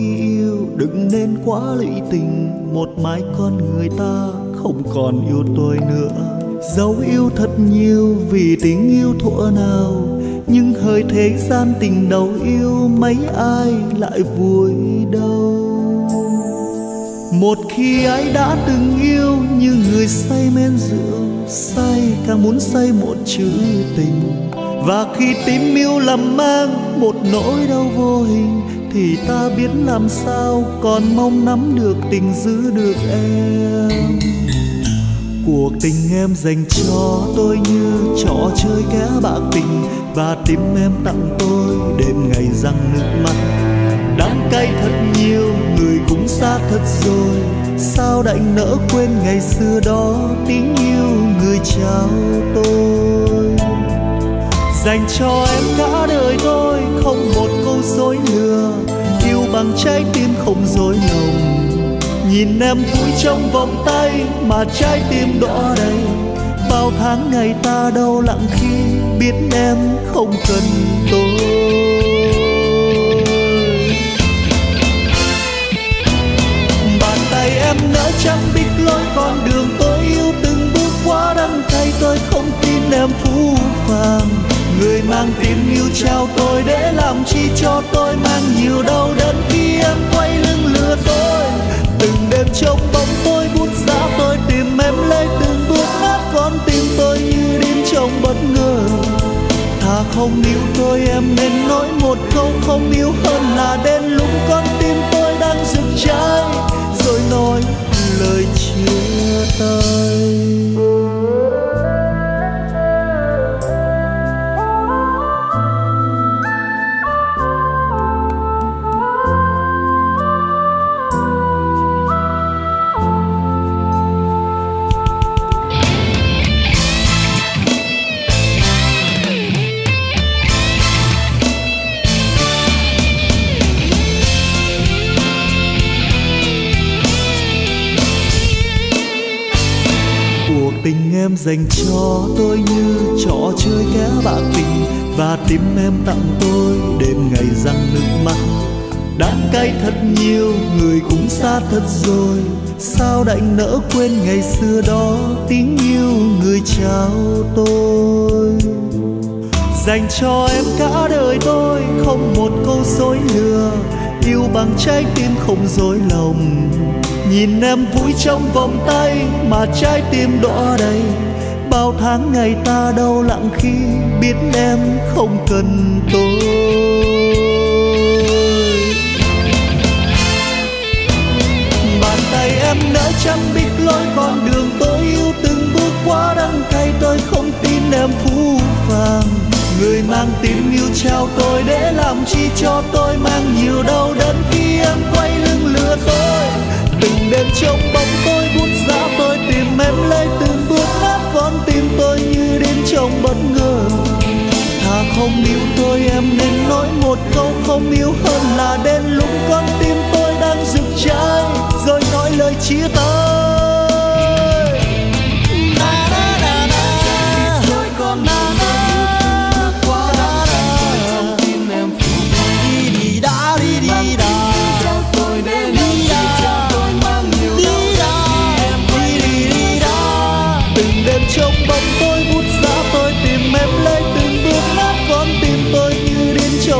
khi yêu. Đừng nên quá lụy tình, một mai con người ta không còn yêu tôi nữa. Dấu yêu thật nhiều vì tình yêu thuở nào, nhưng hơi thế gian tình đầu yêu mấy ai lại vui đâu. Một khi ai đã từng yêu như người say men rượu, say càng muốn say một chữ tình. Và khi tim yêu lầm mang một nỗi đau vô hình thì ta biết làm sao, còn mong nắm được tình giữ được em. Cuộc tình em dành cho tôi như trò chơi kẻ bạc tình, và tim em tặng tôi đêm ngày răng nước mắt. Đắng cay thật nhiều, người cũng xa thật rồi. Sao đành nỡ quên ngày xưa đó tình yêu người trao tôi. Dành cho em cả đời tôi trái tim không dối lòng. Nhìn em vui trong vòng tay mà trái tim đỏ đầy. Bao tháng ngày ta đau lặng khi biết em không cần tôi. Người tình yêu trao tôi để làm chi cho tôi mang nhiều đau đớn khi em quay lưng lừa tôi từng đêm trong bóng tôi bút giá tôi tìm em lấy từng bước hát con tim tôi như đêm trong bất ngờ. Thà không yêu tôi em nên nói một câu không yêu hơn là đến lúc em dành cho tôi như trò chơi kẻ bạc tình. Và tim em tặng tôi đêm ngày răng nước mắt. Đắng cay thật nhiều, người cũng xa thật rồi. Sao đành nỡ quên ngày xưa đó tình yêu người trao tôi? Dành cho em cả đời tôi, không một câu dối lừa. Yêu bằng trái tim không dối lòng nhìn em vui trong vòng tay mà trái tim đỏ đầy. Bao tháng ngày ta đau lặng khi biết em không cần tôi. Bàn tay em nỡ chẳng biết lối con đường tôi yêu. Từng bước qua đắng cay tôi không tin em phú phàng. Người mang tình yêu trao tôi để làm chi cho tôi mang nhiều đau đớn khi em quay lưng lừa tôi đêm trong bóng tôi bút giá tôi tìm em lấy từng bước nát con tim tôi như đến trong bất ngờ. Thà không yêu tôi em nên nói một câu không yêu hơn là đến lúc con tim tôi đang rực cháy. Rồi nói lời chia tay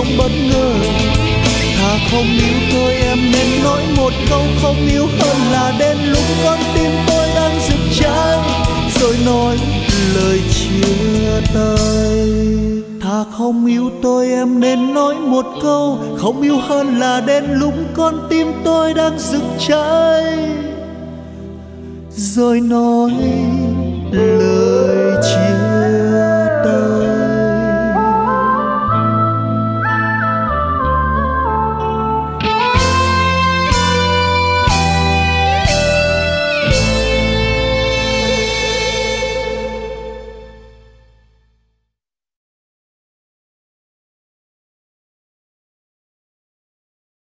không bất ngờ. Thà không yêu tôi em nên nói một câu không yêu hơn là đến lúc con tim tôi đang rực cháy, rồi nói lời chia tay. Thà không yêu tôi em nên nói một câu không yêu hơn là đến lúc con tim tôi đang rực cháy. Rồi nói lời chia